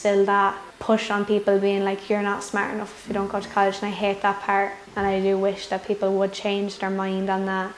Still that push on people being like, you're not smart enough if you don't go to college, and I hate that part. And I do wish that people would change their mind on that.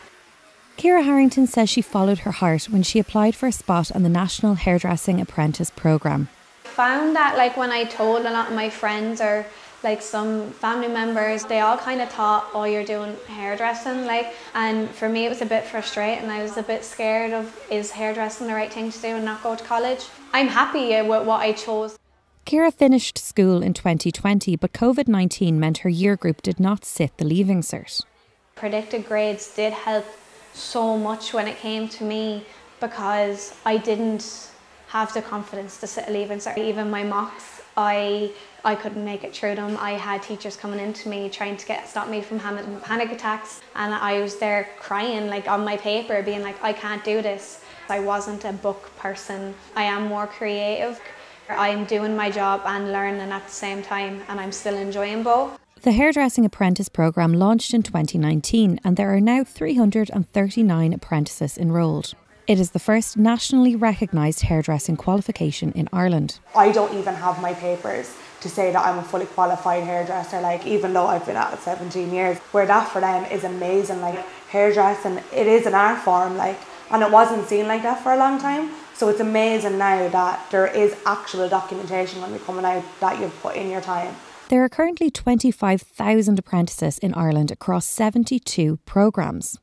Ciara Harrington says she followed her heart when she applied for a spot on the National Hairdressing Apprentice Programme. Found that like when I told a lot of my friends or like some family members, they all kind of thought, oh, you're doing hairdressing. Like, and for me, it was a bit frustrating. I was a bit scared of, is hairdressing the right thing to do and not go to college? I'm happy with what I chose. Ciara finished school in 2020, but COVID 19 meant her year group did not sit the leaving cert. Predicted grades did help so much when it came to me because I didn't have the confidence to sit a leaving cert. Even my mocks, I I couldn't make it through them. I had teachers coming into me trying to get stop me from having panic attacks, and I was there crying like on my paper, being like, I can't do this. I wasn't a book person. I am more creative. I'm doing my job and learning at the same time, and I'm still enjoying both. The Hairdressing Apprentice programme launched in 2019, and there are now 339 apprentices enrolled. It is the first nationally recognised hairdressing qualification in Ireland. I don't even have my papers to say that I'm a fully qualified hairdresser, like even though I've been at it 17 years, where that for them is amazing. Like hairdressing, it is an art form, like, and it wasn't seen like that for a long time. So it's amazing now that there is actual documentation when you're coming out that you've put in your time. There are currently 25,000 apprentices in Ireland across 72 programmes.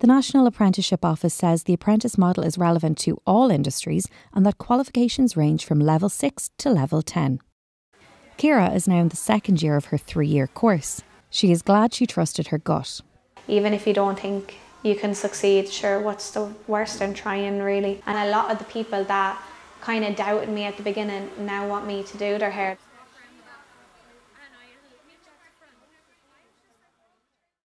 The National Apprenticeship Office says the apprentice model is relevant to all industries and that qualifications range from level 6 to level 10. Ciara is now in the second year of her three year course. She is glad she trusted her gut. Even if you don't think you can succeed, sure, what's the worst in trying, really? And a lot of the people that kind of doubted me at the beginning now want me to do their hair.